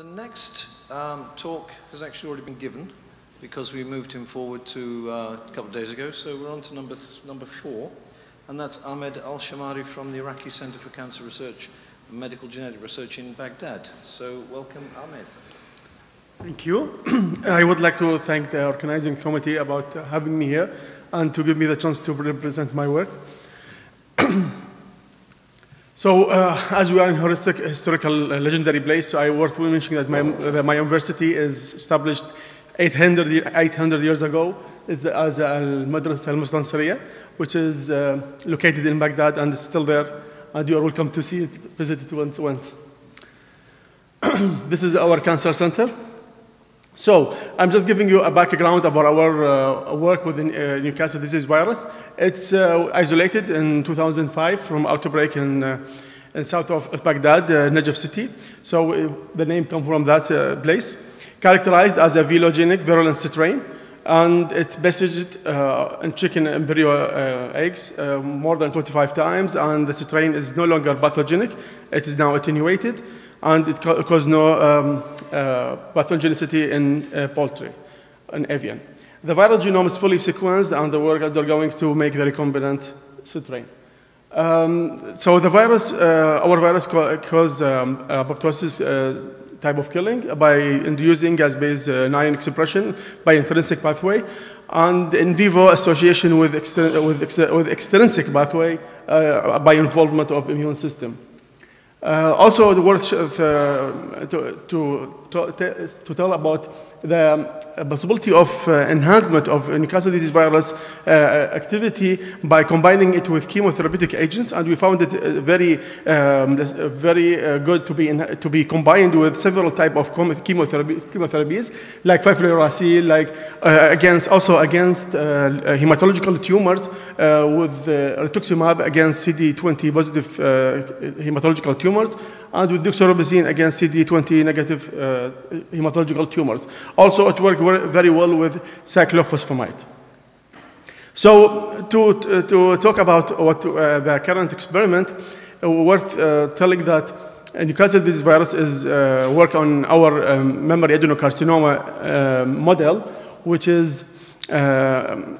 the next um, talk has actually already been given because we moved him forward to uh, a couple of days ago. So we're on to number, number four, and that's Ahmed Al Shamari from the Iraqi Center for Cancer Research and Medical Genetic Research in Baghdad. So welcome, Ahmed. Thank you. I would like to thank the organizing committee about having me here and to give me the chance to represent my work. so, uh, as we are in holistic, historical, uh, legendary place, I worth mentioning that my, that my university is established 800, 800 years ago is the, as Al-Madrasa Al-Mustansiriya, which is uh, located in Baghdad and is still there. And you are welcome to see it, visit it once. once. this is our cancer center. So I'm just giving you a background about our uh, work with uh, Newcastle disease virus. It's uh, isolated in 2005 from outbreak in, uh, in south of Baghdad, uh, Najaf city. So uh, the name comes from that uh, place. Characterized as a velogenic virulent strain, and it's based uh, in chicken embryo uh, eggs uh, more than 25 times, and the strain is no longer pathogenic. It is now attenuated, and it ca- causes no um, uh, pathogenicity in uh, poultry, in avian. The viral genome is fully sequenced, and the work going to make the recombinant strain. Um, so the virus, uh, our virus ca- cause um, apoptosis type of killing by inducing gas-based uh, 9 expression by intrinsic pathway, and in vivo association with, with, ex- with extrinsic pathway uh, by involvement of immune system. Uh, also, the worth uh, to, to, to, tell about the um, possibility of uh, enhancement of Newcastle disease virus uh, activity by combining it with chemotherapeutic agents, and we found it uh, very, um, uh, very uh, good to be in, to be combined with several type of chemo- chemotherapy, chemotherapies, like 5-fluorouracil, like uh, against also against uh, uh, hematological tumors uh, with uh, rituximab against CD20 positive uh, hematological tumors, and with doxorubicin against CD20 negative uh, hematological tumors. Also, it worked very well with cyclophosphamide. So, to, to talk about what uh, the current experiment, uh, worth uh, telling that Newcastle disease virus is uh, work on our um, memory adenocarcinoma uh, model, which is uh,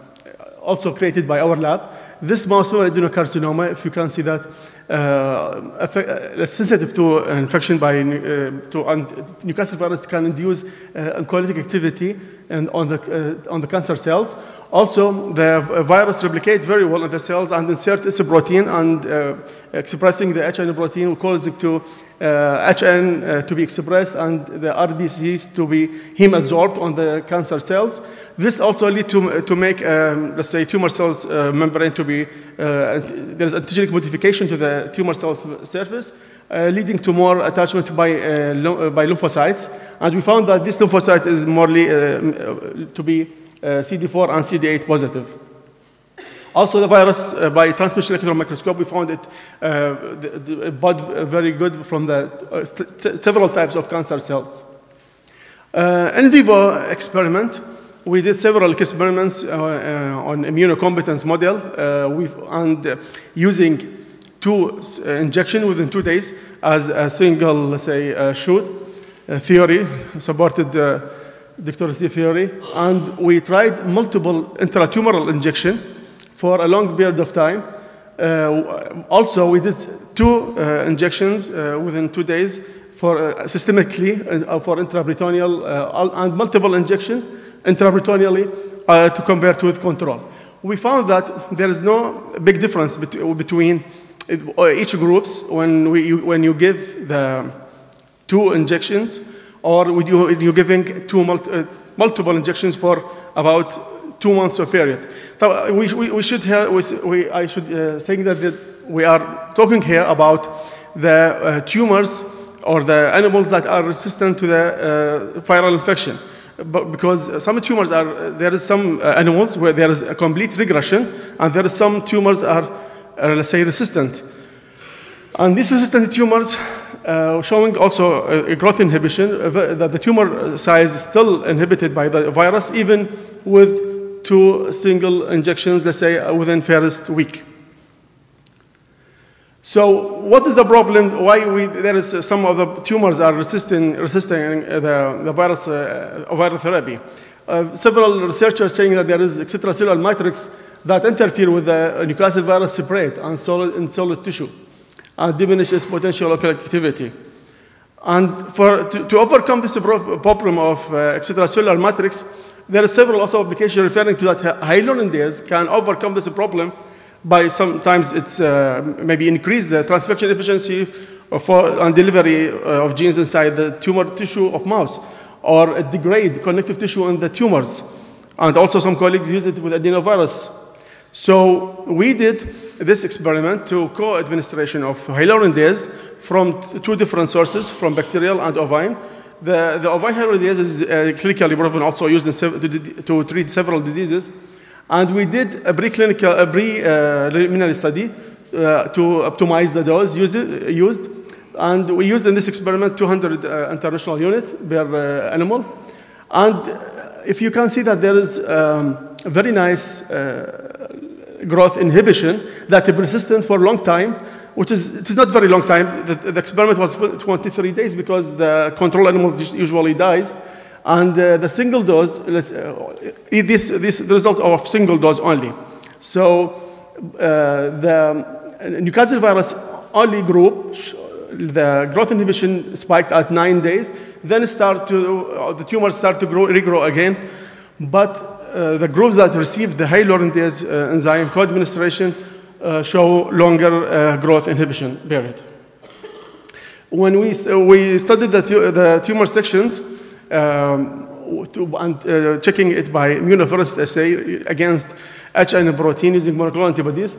also created by our lab. This mouse memory adenocarcinoma, if you can see that, uh, uh, sensitive to infection by uh, to Newcastle virus can induce uh, oncolytic activity and on the uh, on the cancer cells. Also, the virus replicate very well in the cells and insert its protein and uh, expressing the HN protein will cause it to uh, HN uh, to be expressed and the RBCs to be heme absorbed on the cancer cells. This also lead to, to make, um, let's say, tumor cells uh, membrane to be, uh, there's antigenic modification to the tumor cells surface, uh, leading to more attachment by, uh, uh, by lymphocytes. And we found that this lymphocyte is morely uh, uh, to be uh, CD4 and CD8 positive. Also, the virus, uh, by transmission electron microscope, we found it uh, the, the, very good from the uh, several types of cancer cells. Uh, in vivo experiment, we did several experiments uh, uh, on immunocompetence model uh, and uh, using two uh, injection within two days as a single, let's say, uh, shoot uh, theory, supported uh, Dr. Steve theory, and we tried multiple intratumoral injection for a long period of time. Uh, also, we did two uh, injections within two days for systemically for intraperitoneal and multiple injection intraperitoneally to compare to with control. We found that there is no big difference bet- between each groups when, we, you, when you give the two injections or you, you're giving two mul- uh, multiple injections for about two months or period. So we, we, we should have, we, I should uh, say that, that we are talking here about the uh, tumors or the animals that are resistant to the uh, viral infection. But because some tumors are, there is some uh, animals where there is a complete regression, and there is some tumors are, uh, let's say, resistant. And these resistant tumors uh, showing also a, growth inhibition, uh, that the tumor size is still inhibited by the virus, even with two single injections, let's say, uh, within first week. So what is the problem? Why we, there is some of the tumors are resisting, resisting the, the virus, uh, viral therapy? Uh, several researchers saying that there is extracellular matrix that interfere with the nucleic acid virus separate and solid, in solid tissue and diminish its potential local activity. And for, to, to overcome this problem of uh, extracellular matrix, there are several also applications referring to that hyaluronidase can overcome this problem by sometimes it's uh, maybe increase the transfection efficiency for and delivery uh, of genes inside the tumor tissue of mouse, or degrade connective tissue in the tumors. And also some colleagues use it with adenovirus. So we did this experiment to co-administration of hyaluronidase from two different sources, from bacterial and ovine. The, the ovine hyaluronidase is uh, clinically proven also used to, to treat several diseases. And we did a preclinical, a preliminary study uh, to optimize the dose use, used. And we used in this experiment 200 uh, international unit per uh, animal. And uh, if you can see that there is um, very nice uh, growth inhibition that is persistent for a long time, which is, it is not very long time. The, the experiment was for 23 days because the control animals usually dies. And uh, the single dose, uh, this, this the result of single dose only. So uh, the Newcastle virus only group, the growth inhibition spiked at nine days, then start to, uh, the tumors start to grow, regrow again. But uh, the groups that received the hyaluronidase uh, enzyme co-administration uh, show longer uh, growth inhibition period. When we, we studied the, the tumor sections um, to, and uh, checking it by immunofluorescence assay against HN protein using monoclonal antibodies,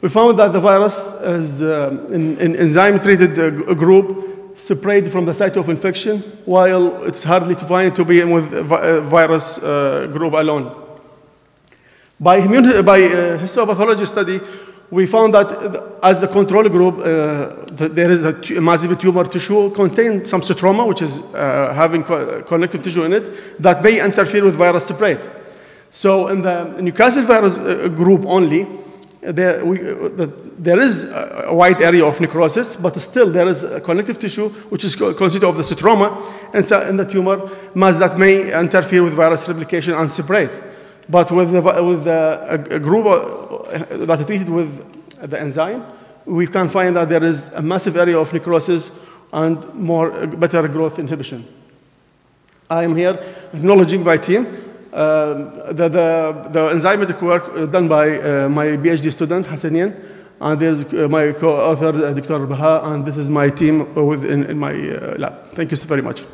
we found that the virus is uh, in, in enzyme-treated uh, group separated from the site of infection, while it's hardly to find to be with uh, virus uh, group alone. By, immune, by uh, histopathology study, we found that uh, as the control group, uh, there is a massive tumor tissue contain some stroma, which is uh, having co- connective tissue in it, that may interfere with virus spread. So in the Newcastle virus uh, group only, there, we, the, there is a wide area of necrosis, but still there is a connective tissue which is co- consisted of the stroma inside in the tumor mass that may interfere with virus replication and separate. But with, the, with the, a, group that is treated with the enzyme, we can find that there is a massive area of necrosis and more better growth inhibition. I am here acknowledging my team. Um, the, the, the enzymatic work uh, done by uh, my PhD student, Hassanian, and there's uh, my co-author, uh, Dr. Baha, and this is my team uh, within in my uh, lab. Thank you so very much.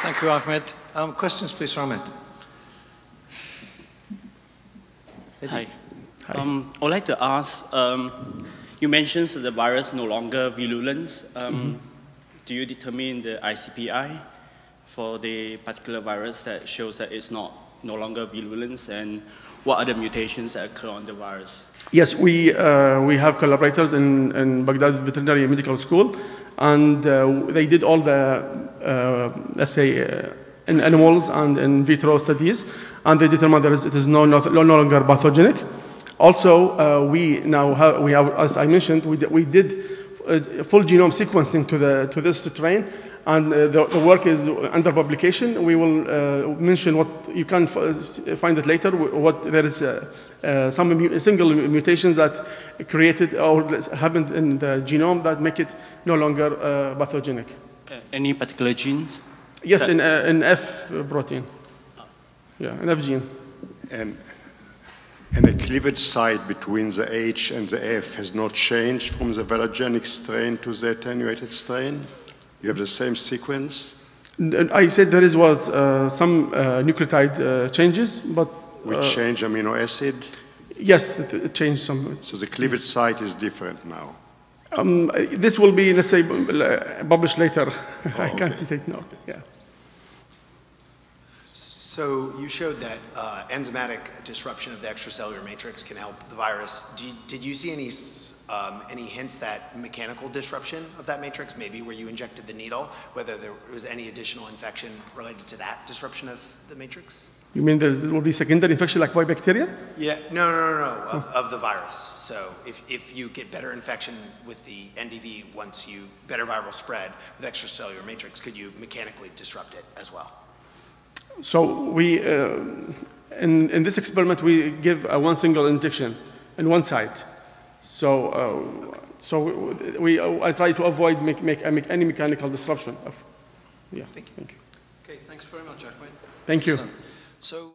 Thank you, Ahmed. Um, questions, please, for Ahmed. Hi. Um, I would like to ask, um, you mentioned that the virus no longer virulent. Um, Do you determine the ICPI for the particular virus that shows that it's not no longer virulent, and what are the mutations that occur on the virus? Yes, we, uh, we have collaborators in, in Baghdad Veterinary Medical School, and uh, they did all the, uh, let's say, uh, in animals and in vitro studies, and they determined that it is no, no, no longer pathogenic. Also, uh, we now have, we have, as I mentioned, we, did- we did uh, full genome sequencing to, the, to this strain, and uh, the, the work is under publication. We will uh, mention what you can f- find it later. What there is uh, uh, some mu- single mutations that created or happened in the genome that make it no longer uh, pathogenic. Uh, any particular genes? Yes, in, uh, in F protein. Yeah, an F gene. And, and the cleavage site between the H and the F has not changed from the velogenic strain to the attenuated strain? You have the same sequence, I said there is was uh, some uh, nucleotide uh, changes, but which change amino acid, yes, it, it changed some. so the cleavage site is different now. Um, this will be, let's say, uh, published later. I can't say it now. Yeah. So you showed that uh, enzymatic disruption of the extracellular matrix can help the virus. You- Did you see any, um, any hints that mechanical disruption of that matrix, maybe where you injected the needle, whether there was any additional infection related to that disruption of the matrix? You mean there will be secondary infection like by bacteria? Yeah, no, no, no, no, of, of the virus. So if, if you get better infection with the NDV, once you, better viral spread with extracellular matrix, could you mechanically disrupt it as well? So we, uh, in, in this experiment, we give uh, one single injection in one site. So, uh, so we, I try to avoid make, make, any mechanical disruption. Of, yeah, thank you. Thank you. Okay, thanks very much, Ahmed. Thank you. Excellent. So.